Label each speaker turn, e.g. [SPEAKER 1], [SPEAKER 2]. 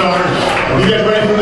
[SPEAKER 1] stars. You guys ready for